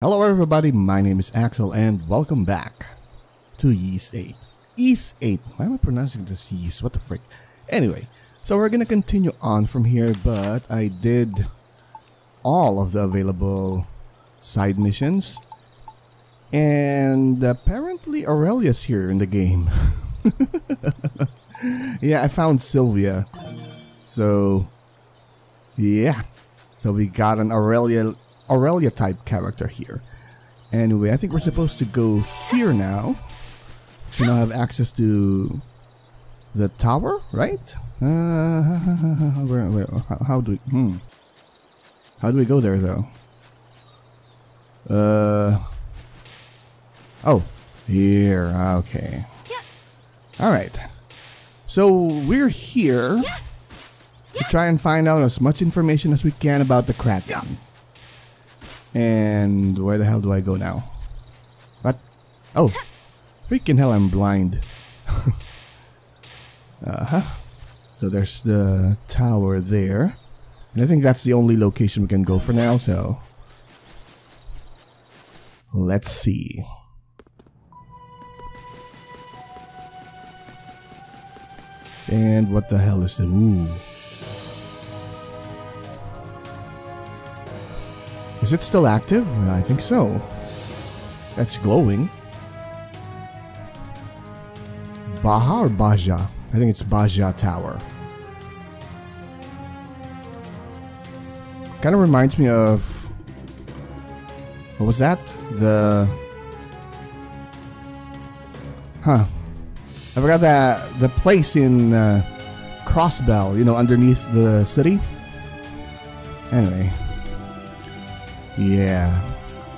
Hello everybody, my name is Axel and welcome back to Ys 8. Ys 8. Why am I pronouncing this Ys? What the frick? Anyway, so we're gonna continue on from here, but I did all of the available side missions. And apparently Aurelia's here in the game. yeah, I found Sylvia. So, yeah. So we got an Aurelia Aurelia type character here. Anyway, I think we're supposed to go here now. To now have access to the tower, right? Uh, where, where, how, how do we, hmm. How do we go there though? Uh, oh, here, okay. Alright. So we're here to try and find out as much information as we can about the Kraken. And where the hell do I go now? What? Oh, freaking hell, I'm blind. uh-huh. So there's the tower there. And I think that's the only location we can go for now, so... Let's see. And what the hell is the... Ooh. Is it still active? I think so. That's glowing. Baja or Baja? I think it's Baja Tower. Kind of reminds me of... What was that? The... Huh. I forgot that the place in uh, Crossbell, you know, underneath the city. Anyway. Yeah.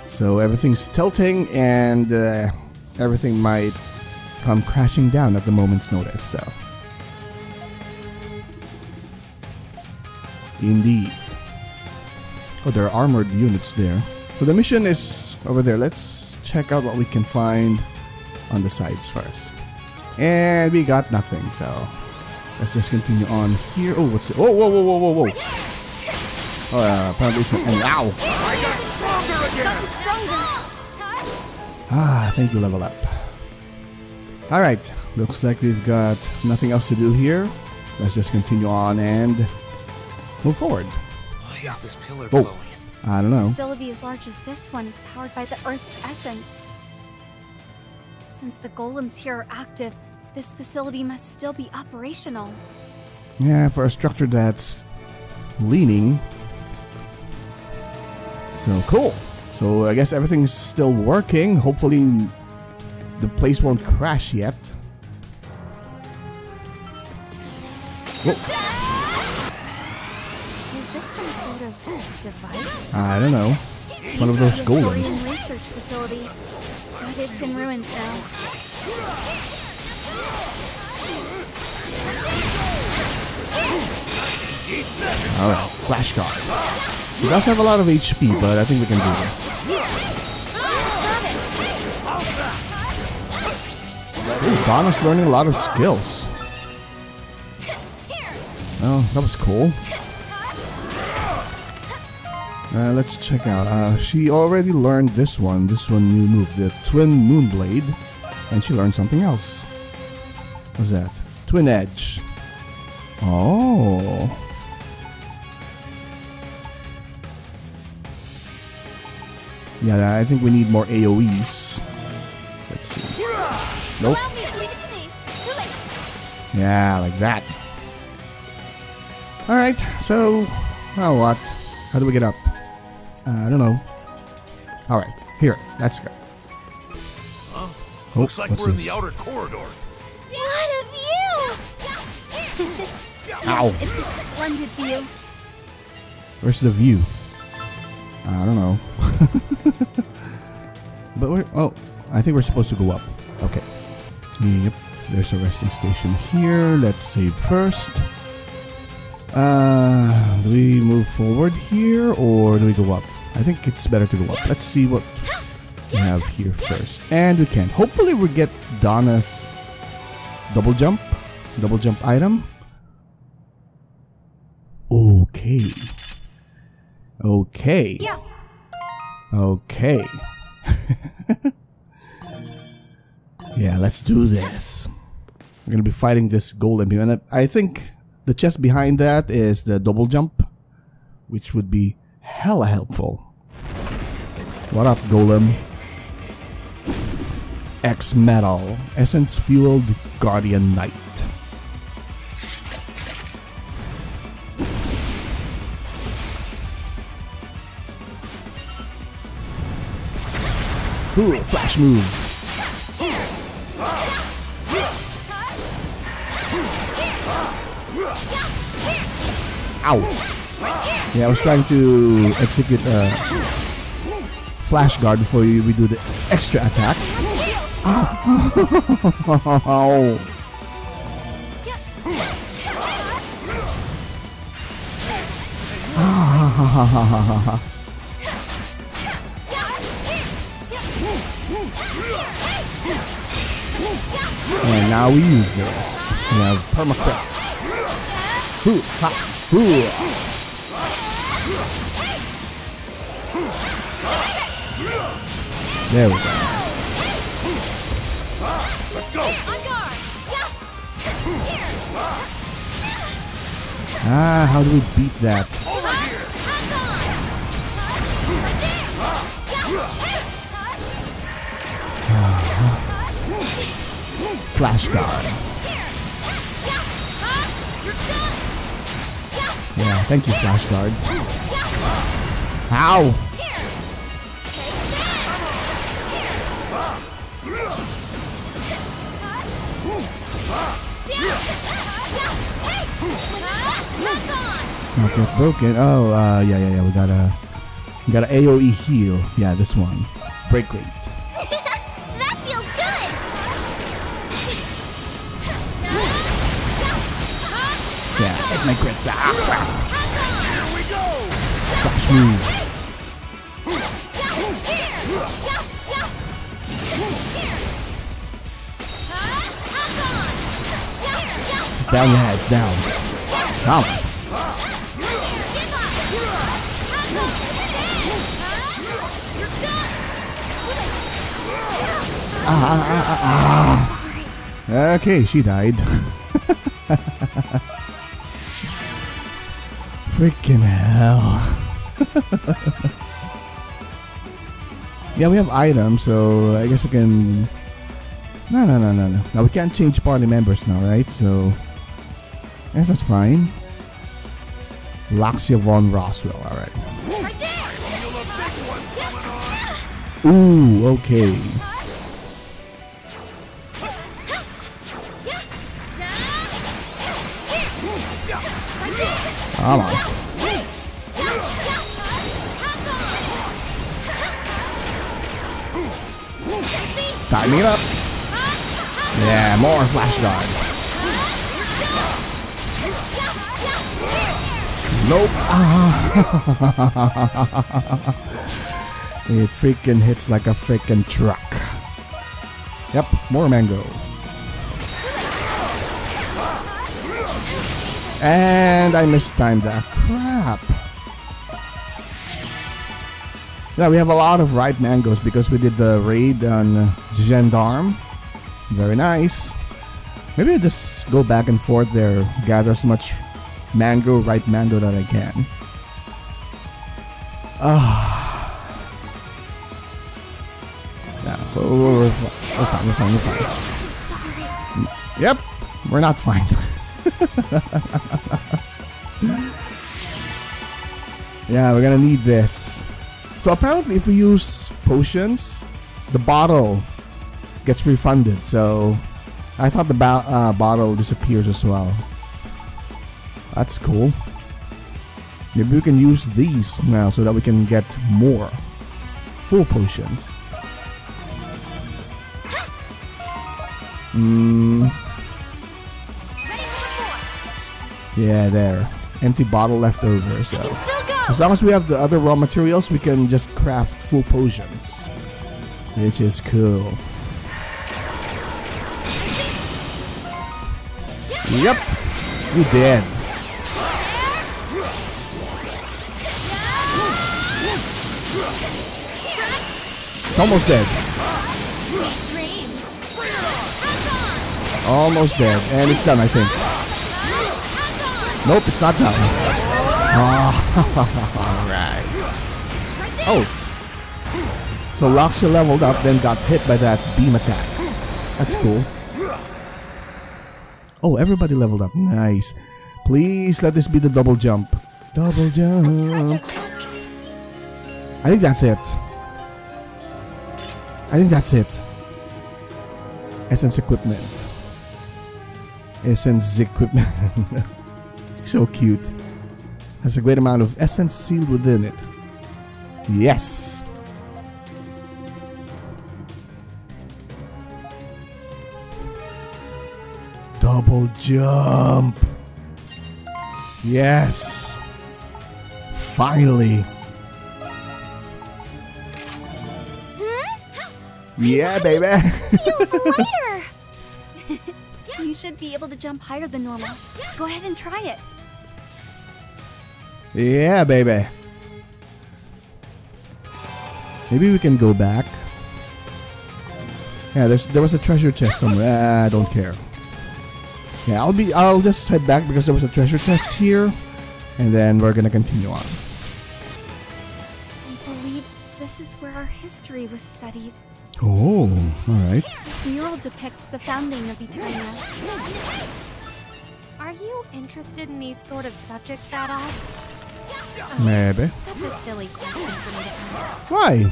So everything's tilting and uh, everything might come crashing down at the moment's notice, so. Indeed. Oh, there are armored units there. So the mission is over there. Let's check out what we can find on the sides first. And we got nothing, so let's just continue on here. Oh, what's it? Oh, whoa, whoa, whoa, whoa, whoa. Oh, uh, apparently it's an. Oh, ow! Ah, thank you, level up. Alright, looks like we've got nothing else to do here. Let's just continue on and move forward. Why is this pillar Oh. glowing? I don't know. A facility as large as this one is powered by the Earth's essence. Since the golems here are active, this facility must still be operational. Yeah, for a structure that's leaning. So cool. So I guess everything's still working. Hopefully the place won't crash yet. Whoa, Is this some sort of device? I don't know. One of those golems. Research facility. But it's in ruins now. Alright, flash guard. He does have a lot of HP, but I think we can do this. Dana's learning a lot of skills. Oh, that was cool. Uh, let's check out. Uh, she already learned this one. This one new move, the Twin Moonblade. And she learned something else. What's that? Twin Edge. Oh. Yeah, I think we need more AoEs. Let's see. Nope. Allow me, leave it to me. Too late. Yeah, like that. Alright, so, now what? How do we get up? Uh, I don't know. Alright, here, let's go. Oh, Looks like we're in this? the outer corridor. What a view! Ow. It's a splendid view. Where's the view? I don't know. but we're, oh, I think we're supposed to go up. Okay. Yep, there's a resting station here. Let's save first. Uh, do we move forward here or do we go up? I think it's better to go up. Let's see what we have here first. And we can. Hopefully we get Dana's double jump. Double jump item. Okay. Okay. Yeah. Okay. yeah, let's do this. We're gonna be fighting this golem here, and I, I think the chest behind that is the double jump, which would be hella helpful. What up, golem? X Metal, Essence Fueled Guardian Knight. Flash move. Ow. Yeah, I was trying to execute a flash guard before we do the extra attack. Ow. Ah. And now we use this. We have permacrits. Hoo, ha, hoo. There we go. Ah, how do we beat that? Flash guard. Yeah, thank you, Flash guard. Ow! It's not yet broken. Oh, uh, yeah, yeah, yeah. We got a, we got an AOE heal. Yeah, this one. Break rate. Hit my crits. Ah, Flash move. It's down your head. It's down. Come. Ah, ah, ah, okay, she died. Freaking hell. yeah, we have items, so I guess we can. No, no, no, no, no. Now we can't change party members now, right? So, I guess that's fine. Laxia von Roswell, alright. Ooh, okay. Come on. Time it up. Yeah, more flash guard. Nope. it freaking hits like a freaking truck. Yep, more mango. And I mistimed that. Crap. Yeah, we have a lot of ripe mangoes because we did the raid on Gendarme. Very nice. Maybe I'll just go back and forth there, gather as much mango, ripe mango that I can. Ah. Yeah, we're, we're, we're fine, we're fine, we're fine. Yep, we're not fine. yeah, we're gonna need this. So apparently, if we use potions, the bottle gets refunded. So I thought the uh, bottle disappears as well. That's cool. Maybe we can use these now so that we can get more full potions. Hmm. Yeah, there. Empty bottle left over, so. As long as we have the other raw materials, we can just craft full potions. Which is cool. Yep, we did. almost dead. Almost dead. And it's done, I think. Nope, it's not done. Alright. Oh. So Laxia leveled up, then got hit by that beam attack. That's cool. Oh, everybody leveled up. Nice. Please let this be the double jump. Double jump. I think that's it. I think that's it. Essence equipment. Essence equipment. so cute. Has a great amount of essence sealed within it. Yes. Double jump. Yes. Finally. Yeah, baby. You should be able to jump higher than normal. Go ahead and try it. yeah, baby. Maybe we can go back. Yeah, there's there was a treasure chest somewhere. Ah, I don't care. Yeah, I'll be I'll just head back because there was a treasure chest here, and then we're gonna continue on. I believe this is where our history was studied. Oh, all right. This mural depicts the founding of Eternia. Are you interested in these sort of subjects at all? Oh, Maybe. That's a silly question for me to ask. Why?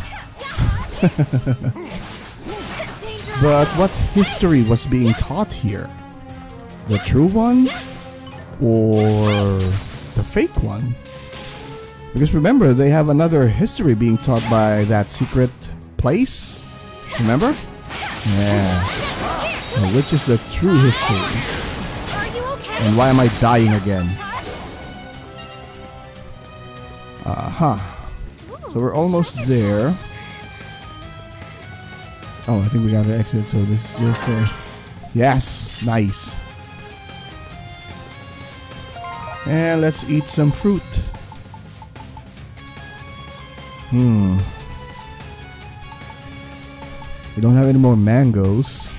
But what history was being taught here? The true one? Or the fake one? Because remember, they have another history being taught by that secret place. Remember? Yeah. Which is the true history? Are you okay? And why am I dying again? Aha. So we're almost there. Oh, I think we gotta exit, so this is just uh, Yes, nice. And let's eat some fruit. Hmm. We don't have any more mangoes.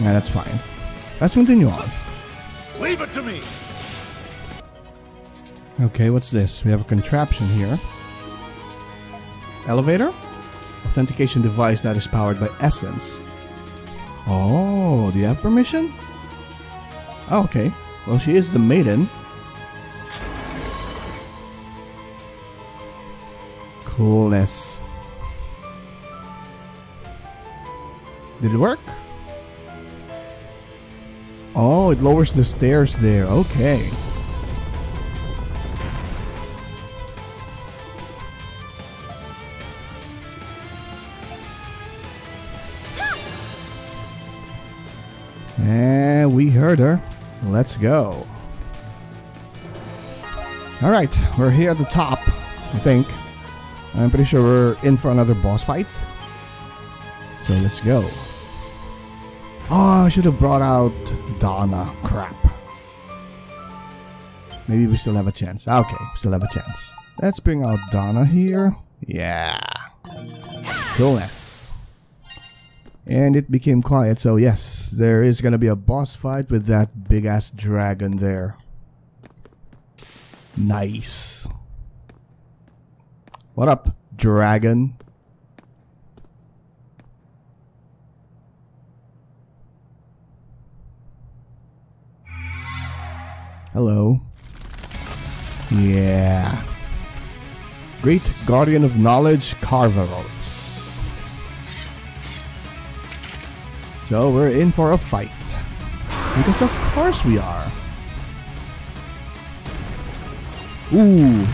Yeah, that's fine. Let's continue on. Leave it to me. Okay, what's this? We have a contraption here. Elevator? Authentication device that is powered by Essence. Oh, do you have permission? Oh, okay. Well, she is the maiden. Coolness. Did it work? Oh, it lowers the stairs there. Okay. And we heard her. Let's go. Alright, we're here at the top, I think. I'm pretty sure we're in for another boss fight. So let's go. Oh, I should have brought out Dana. Crap. Maybe we still have a chance. Okay, we still have a chance. Let's bring out Dana here. Yeah. Coolness. And it became quiet, so yes, there is gonna be a boss fight with that big ass dragon there. Nice. What up, dragon? Hello. Yeah. Great Guardian of Knowledge, Carveros. So we're in for a fight. Because of course we are. Ooh.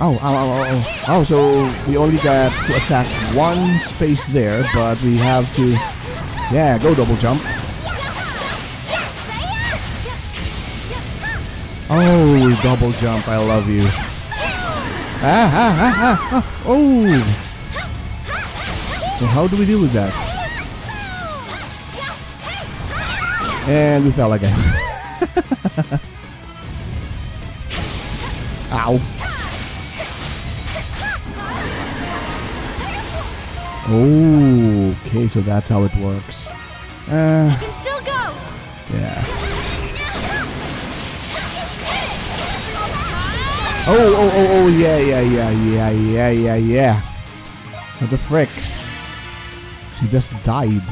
Oh, oh, oh, oh, oh. Oh, so we only got to attack one space there, but we have to... Yeah, go double jump. Oh, double jump, I love you. Ah, ah, ah, ah, ah. Oh! Well, how do we deal with that? And we fell again. Ow. Okay, so that's how it works. Uh, still go! yeah. Oh, oh, oh, oh, yeah, yeah, yeah, yeah, yeah, yeah, yeah. What the frick? She just died.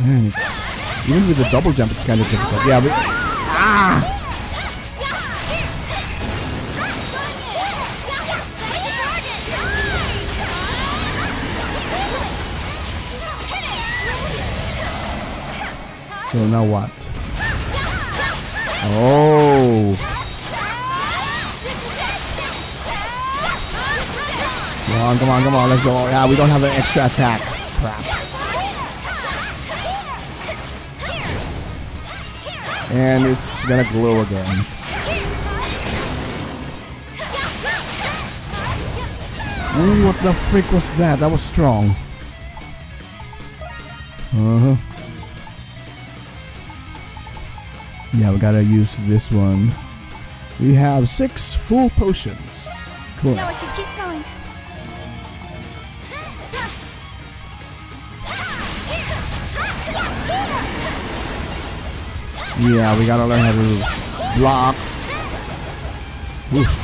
Man, it's even with the double jump, it's kind of difficult. Yeah, but ah, so now what? Oh, come on, come on, come on, let's go. Yeah, we don't have an extra attack. Crap. And it's gonna glow again. Ooh, what the frick was that? That was strong. Uh Yeah, we gotta use this one. We have six full potions. Cool. Now I can keep going. Yeah, we gotta learn how to block. Oof.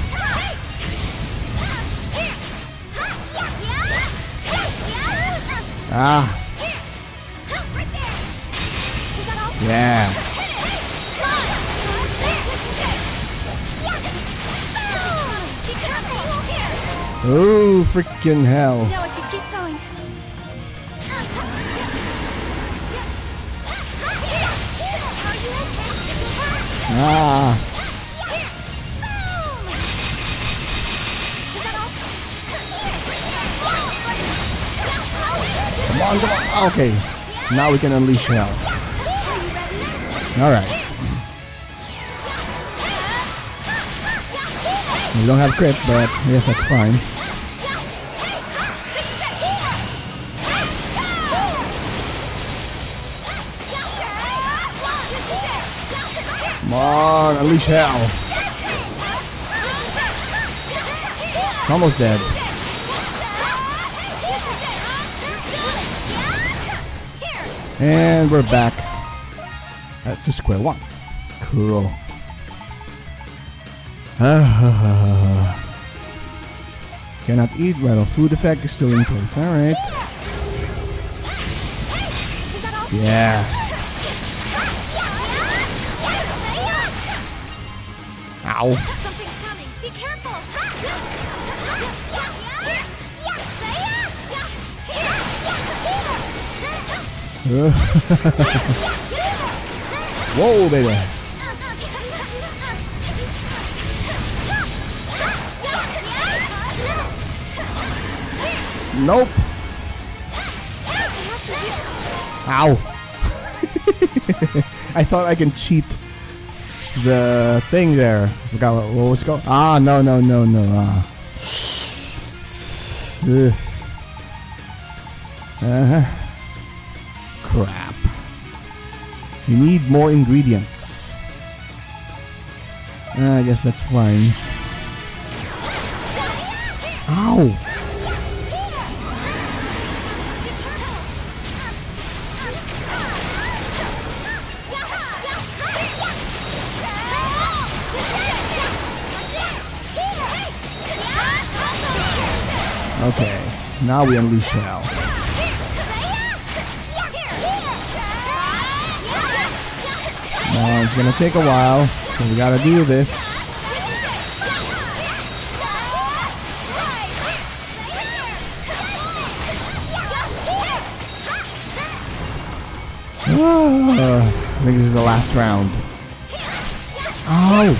Ah, yeah. Oh, freaking hell. Now I can keep going. Ah. Come on, come on. Okay. Now we can unleash hell. Alright. We don't have crit, but yes, that's fine. Come on, unleash hell. It's almost dead. And we're back at to square one. Cool. Cannot eat while food effect is still in place. Alright. Yeah. Ow. Something's coming. Be careful. Whoa, baby. Nope. Ow. I thought I can cheat the thing there. Forgot what, was called. Ah, no, no, no, no. Ah. Uh-huh. Crap. We need more ingredients. Uh, I guess that's fine. Ow! Okay, now we unleash hell. Now it's gonna take a while, but we gotta do this. Ah, I think this is the last round. Oh!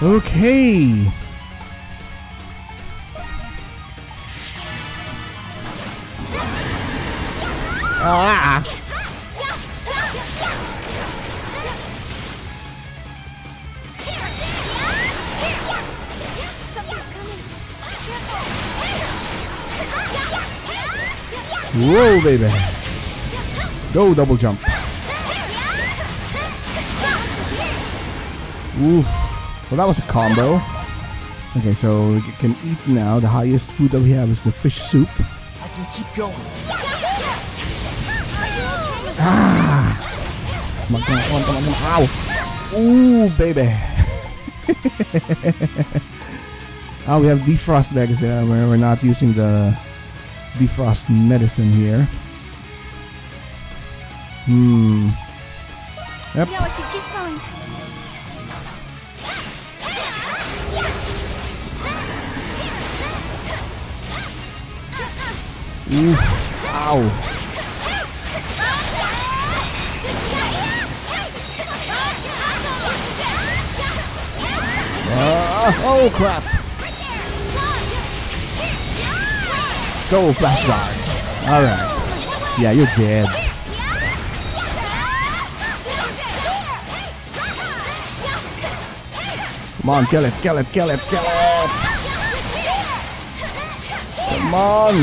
Okay! Ah! Whoa, baby! Go double jump. Oof. Well, that was a combo. Okay, so we can eat now. The highest food that we have is the fish soup. I can keep going. Come on, come on, come on, come on, come on. Ow! Ooh, baby. oh, we have defrost bags there. We're not using the defrost medicine here. Hmm. Yep. Now I can keep going. Ooh. Ow. Ah, oh crap. Go, Flash Guard. Alright. Yeah, you're dead. Come on, kill it, kill it, kill it, kill it. Come on.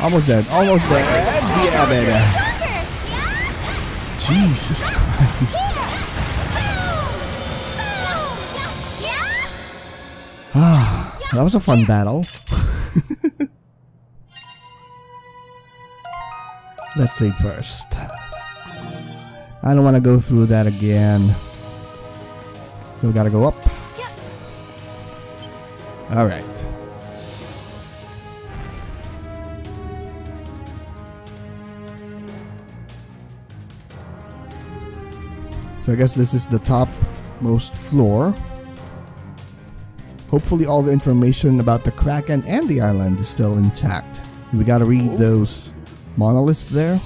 Almost dead, almost dead. Yeah, baby. Jesus Christ. That was a fun battle. Let's save first. I don't want to go through that again. So we gotta go up. Alright. So I guess this is the top most floor. Hopefully all the information about the Kraken and the island is still intact. We gotta read those monoliths there.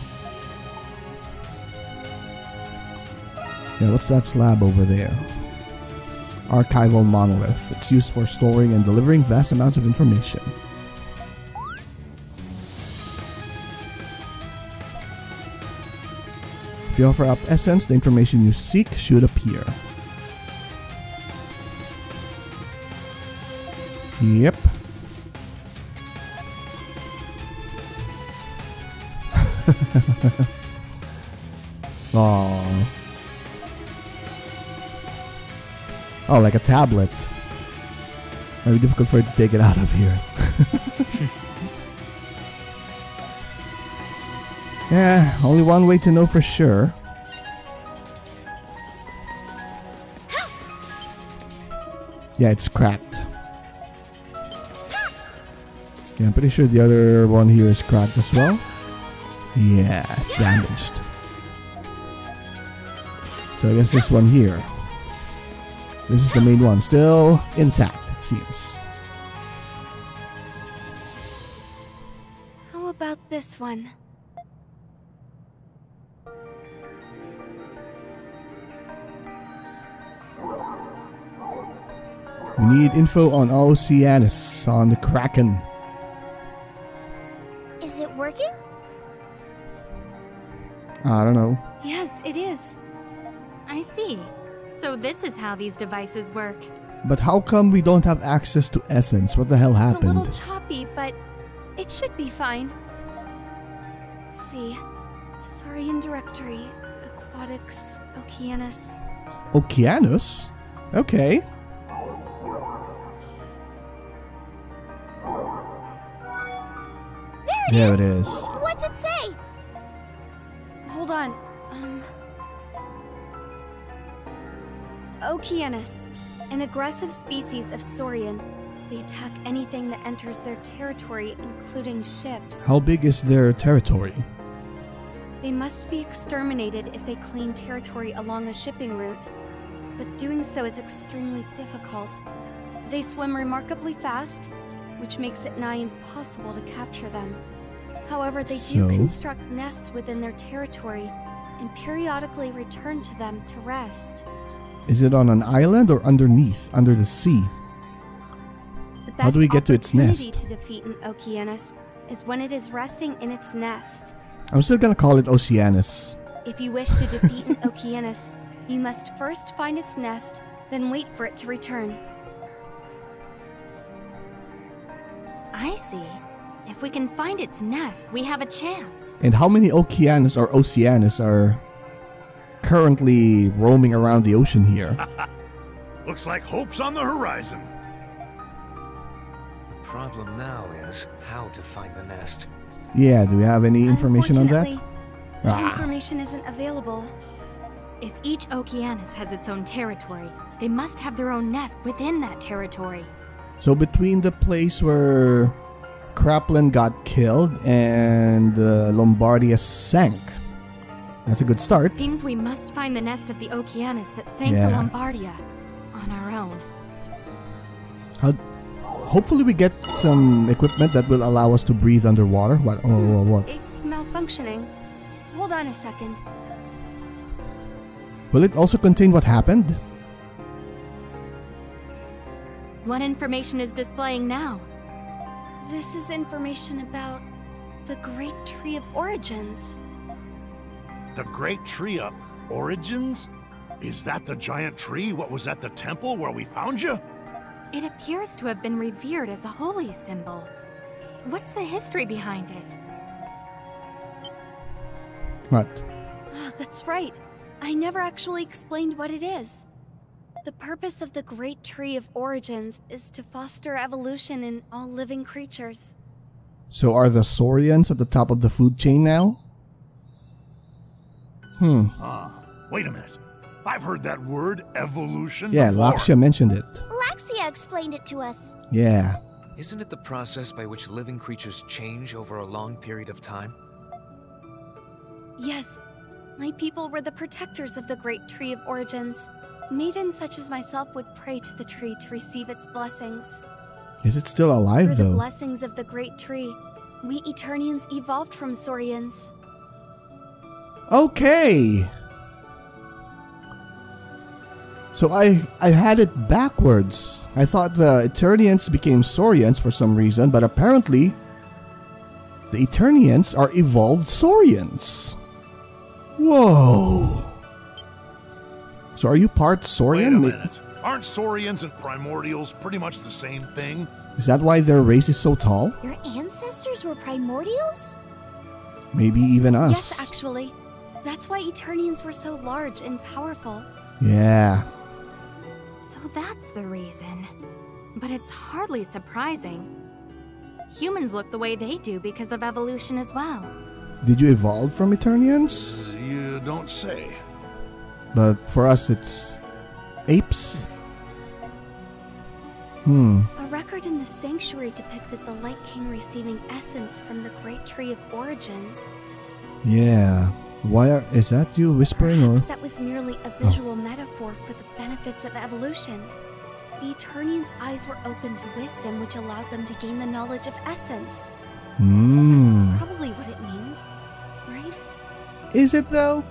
Yeah, what's that slab over there? Archival monolith. It's used for storing and delivering vast amounts of information. If you offer up essence, the information you seek should appear. Yep. Aww. Oh, like a tablet. Very difficult for it to take it out of here. yeah, only one way to know for sure. Yeah, it's cracked. I'm pretty sure the other one here is cracked as well. Yeah, it's damaged. So I guess this one here. This is the main one, still intact, it seems. How about this one? We need info on Oceanus, on the Kraken. I don't know. Yes, it is. I see. So this is how these devices work. But how come we don't have access to Essence? What the hell happened? It's a little choppy, but it should be fine. Let's see. Saurian Directory, Aquatics, Oceanus. Oceanus? Okay. There it is. What's it? Hold on. Um. Oceanus, an aggressive species of saurian. They attack anything that enters their territory, including ships. How big is their territory? They must be exterminated if they claim territory along a shipping route, but doing so is extremely difficult. They swim remarkably fast, which makes it nigh impossible to capture them. However, they So? do construct nests within their territory and periodically return to them to rest. Is it on an island or underneath, under the sea? The best How do we get to its opportunity nest? to defeat an Oceanus is when it is resting in its nest. I'm still gonna call it Oceanus. If you wish to defeat an Oceanus, you must first find its nest, then wait for it to return. I see. If we can find its nest, we have a chance. And how many Okeanos or Oceanus are currently roaming around the ocean here? Looks like hope's on the horizon. The Problem now is how to find the nest. Yeah, do we have any information on that? Unfortunately, Ah. information isn't available. If each Okeanos has its own territory, they must have their own nest within that territory. So between the place where Kraplin got killed and uh, Lombardia sank, that's a good start. Seems we must find the nest of the Okeanos that sank Yeah. the Lombardia on our own. How, hopefully, we get some equipment that will allow us to breathe underwater. What? Oh, oh, what? It's malfunctioning. Hold on a second. Will it also contain what happened? What information is displaying now? This is information about the Great Tree of Origins. The Great Tree of Origins? Is that the giant tree what was at the temple where we found you? It appears to have been revered as a holy symbol. What's the history behind it? What? Oh, that's right. I never actually explained what it is. The purpose of the Great Tree of Origins is to foster evolution in all living creatures. So are the Saurians at the top of the food chain now? Hmm. Huh. Wait a minute. I've heard that word, evolution. Yeah, before. Laxia mentioned it. Laxia explained it to us. Yeah. Isn't it the process by which living creatures change over a long period of time? Yes, my people were the protectors of the Great Tree of Origins. Maidens such as myself would pray to the tree to receive its blessings. Is it still alive, Through alive the blessings of the Great Tree, we Eternians evolved from Saurians. Okay. So I I had it backwards. I thought the Eternians became Saurians for some reason, but apparently the Eternians are evolved Saurians. Whoa. So are you part Wait a Saurian? Minute. Aren't Saurians and Primordials pretty much the same thing? Is that why their race is so tall? Your ancestors were primordials? Maybe even us. Yes, actually. That's why Eternians were so large and powerful. Yeah. So that's the reason. But it's hardly surprising. Humans look the way they do because of evolution as well. Did you evolve from Eternians? You don't say. But for us, it's apes. Hmm. A record in the sanctuary depicted the Light King receiving essence from the Great Tree of Origins. Yeah. Why are, is that you whispering or? Perhaps that was merely a visual metaphor for the benefits of evolution. The Eternians' eyes were open to wisdom, which allowed them to gain the knowledge of essence. Hmm. That's probably what it means, right? Is it though?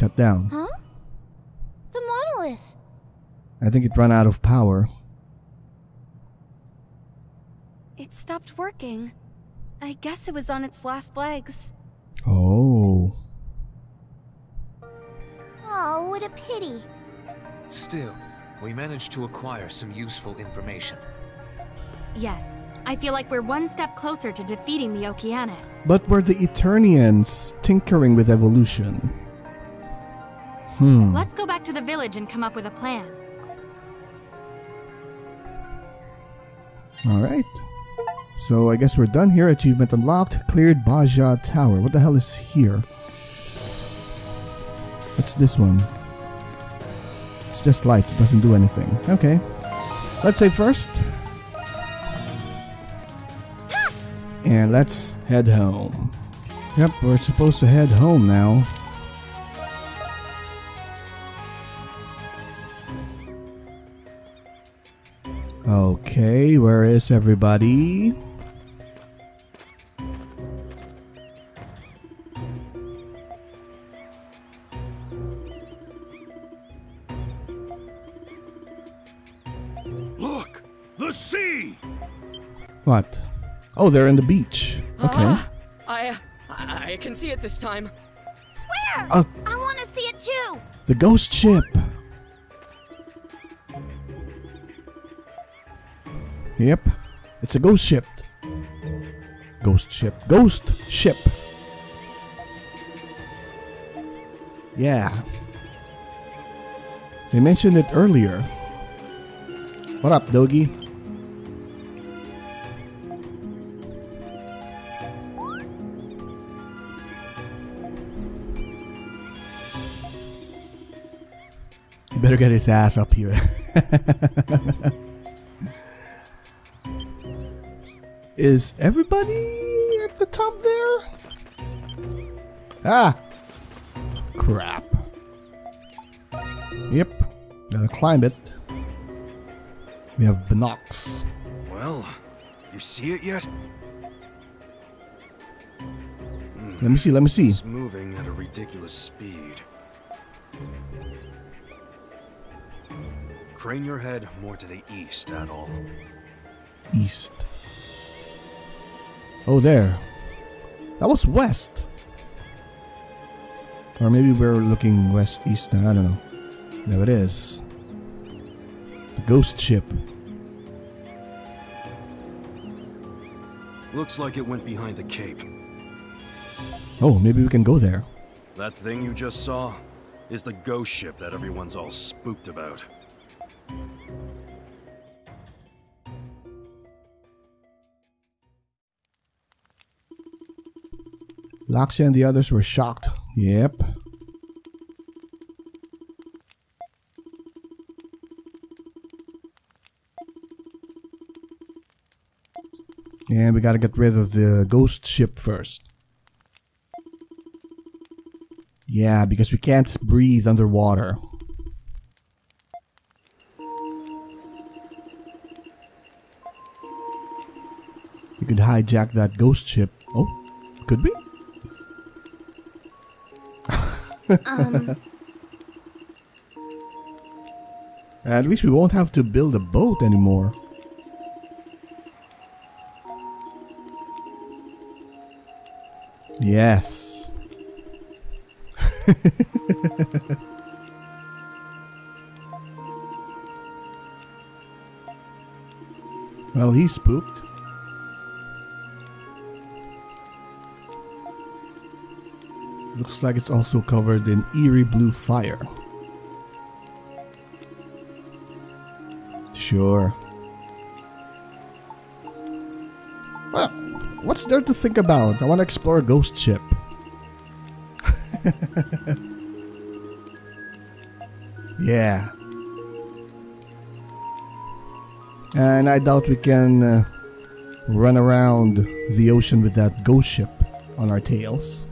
Shut down. Huh? The monolith. I think it ran out of power. It stopped working. I guess it was on its last legs. Oh. Oh, what a pity. Still, we managed to acquire some useful information. Yes, I feel like we're one step closer to defeating the Okeanos. But were the Eternians tinkering with evolution? Hmm. Let's go back to the village and come up with a plan. Alright. So I guess we're done here. Achievement unlocked. Cleared Baja Tower. What the hell is here? What's this one? It's just lights. It doesn't do anything. Okay. Let's save first. And let's head home. Yep, we're supposed to head home now. Okay, where is everybody? Look! The sea! What? Oh, they're in the beach. Okay. Ah, I, I I can see it this time. Where? Oh. I want to see it too. The ghost ship. Yep. It's a ghost ship. Ghost ship. Ghost ship. Yeah. They mentioned it earlier. What up, Dogi? He better get his ass up here. Is everybody at the top there? Ah! Crap. Yep. Gotta climb it. We have Binox. Well, you see it yet? Let me see, let me see. It's moving at a ridiculous speed. Crane your head more to the east, at all. East. Oh, there. That was west. Or maybe we're looking west east now. I don't know. There it is. The ghost ship. Looks like it went behind the cape. Oh, maybe we can go there. That thing you just saw is the ghost ship that everyone's all spooked about. Laxia and the others were shocked. Yep. And we gotta get rid of the ghost ship first. Yeah, because we can't breathe underwater. We could hijack that ghost ship. Oh, could we? Um, At least we won't have to build a boat anymore. Yes. well, he's spooked. Like it's also covered in eerie blue fire. Sure. Well, what's there to think about? I want to explore a ghost ship. yeah. And I doubt we can uh, run around the ocean with that ghost ship on our tails.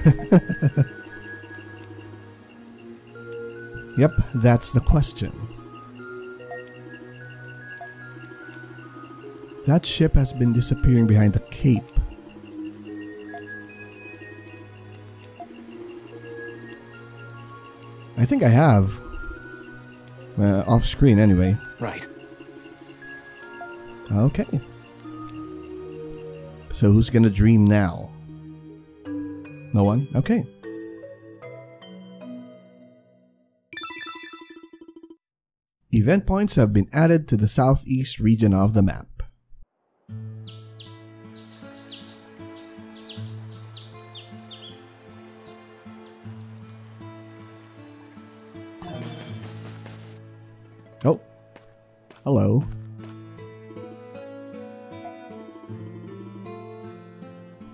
yep, that's the question. That ship has been disappearing behind the cape. I think I have. Uh, off screen, anyway. Right. Okay. So who's gonna dream now? No one? Okay. Event points have been added to the southeast region of the map. Oh. Hello.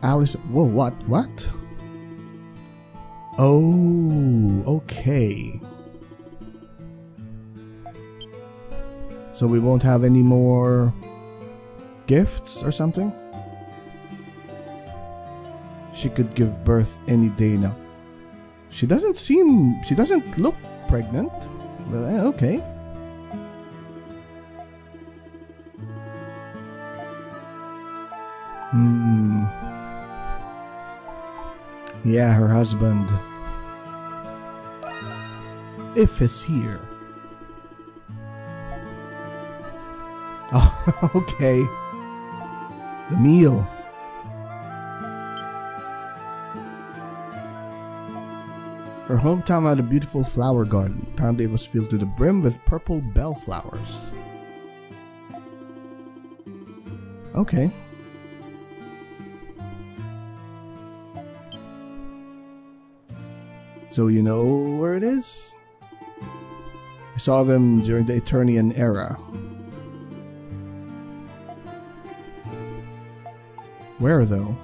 Alice. Whoa, what? What? Oh, okay. So we won't have any more gifts or something? She could give birth any day now. She doesn't seem. She doesn't look pregnant. But eh, okay. Hmm. Yeah, her husband. If is here. Oh, okay. The meal. Her hometown had a beautiful flower garden. Apparently, it was filled to the brim with purple bellflowers. Okay. So you know where it is? I saw them during the Eternian era. Where though?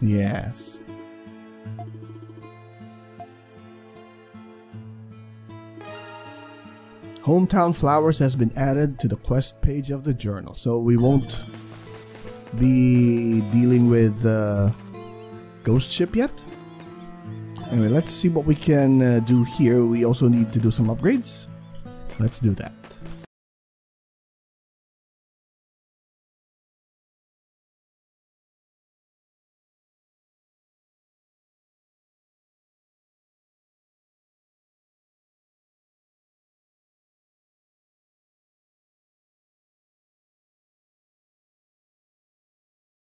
Yes. Hometown Flowers has been added to the quest page of the journal, so we won't be dealing with uh, Ghost Ship yet. Anyway, let's see what we can uh, do here. We also need to do some upgrades. Let's do that.